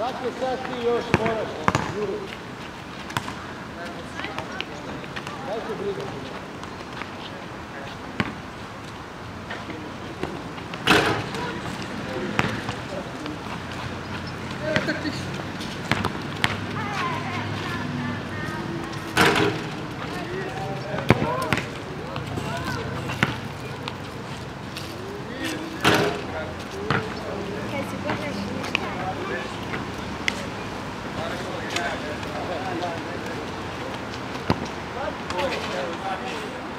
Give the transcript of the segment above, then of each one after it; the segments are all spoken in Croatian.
Kako sad ti još moraš? Juro. Daj se briga. Kad Thank you.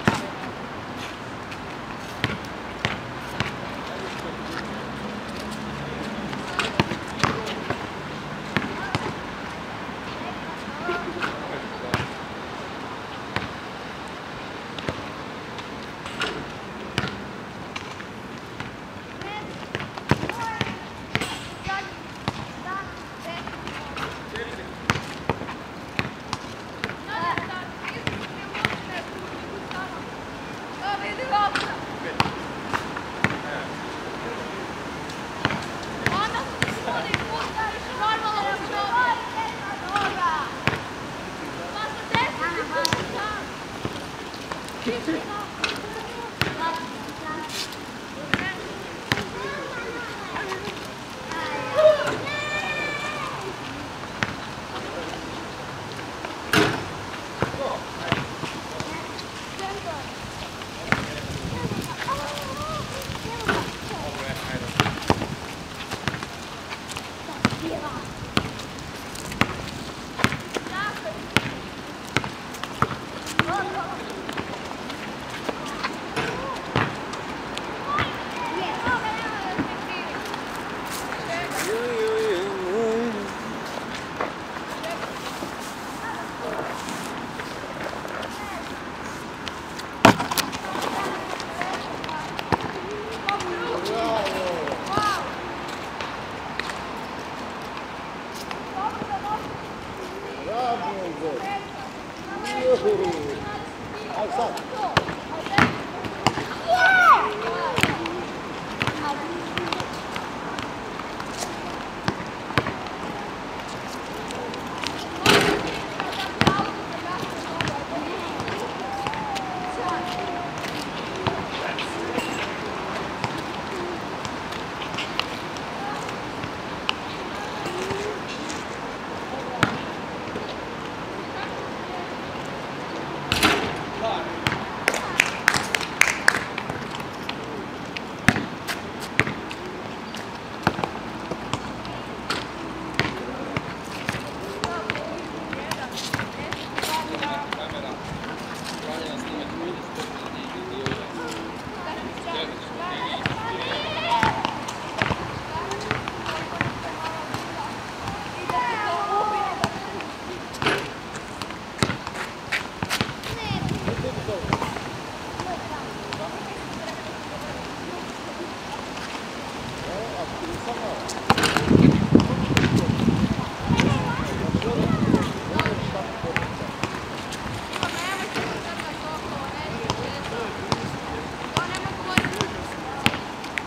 keep it. Outside.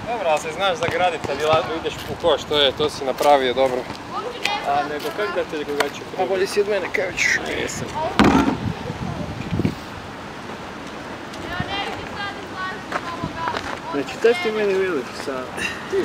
Dobro, ali se znaš zagraditi kad ideš u koš, to je, to si napravio dobro. A nego kak da te drugačije Pa bolje si od mene, kao ćeš. Jesam. Znači, taj ti meni veliš sa... Ti,